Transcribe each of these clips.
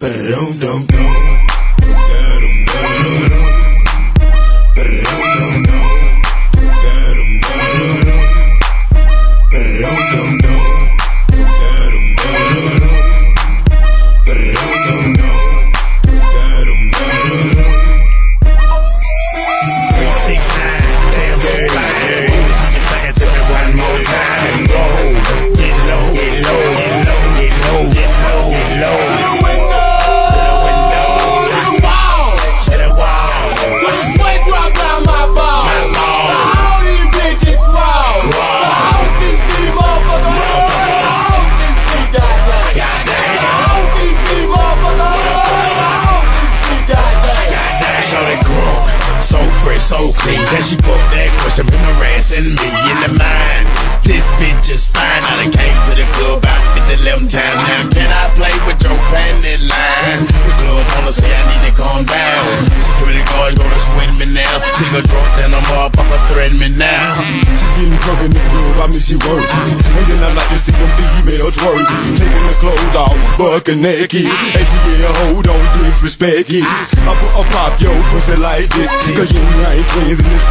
Ba-dum so fresh, so clean. Then she put that question in the ass and me in the mind. This bitch is fine. I done came to the club out at the 11 time. Now can I play with your panty line? The club wanna say I need to calm down. Security guards gonna swing me now. Nigga drunk and a motherfucker threaten me now. She getting drunk in the club, I mean she working. And then I like to see them females twerking. Taking the clothes off, bucking naked. And yeah, hold on, disrespect it. I put a pop your pussy like this. Cause you ain't twins in this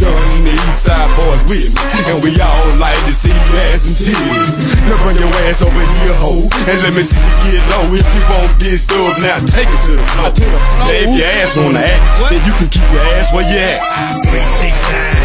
Jon and the East Side Boyz with me. And we all like to see ass and titties. Now bring your ass over here, ho. And let me see you get low. If you want this stuff, now take it to the floor. Now if your ass wanna act, then you can keep your ass where you at. Three, six, nine,